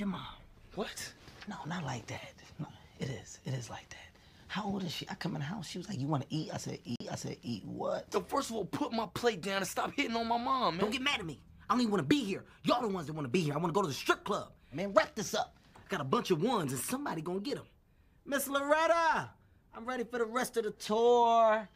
your mom? What? No, not like that. No, it is. It is like that. How old is she? I come in the house. She was like, "You want to eat?" I said, "Eat." I said, "Eat what?" So first of all, put my plate down and stop hitting on my mom, man. Don't get mad at me. I don't even want to be here. Y'all the ones that want to be here. I want to go to the strip club. Man, wrap this up. I got a bunch of ones, and somebody gonna get them. Miss Loretta, I'm ready for the rest of the tour.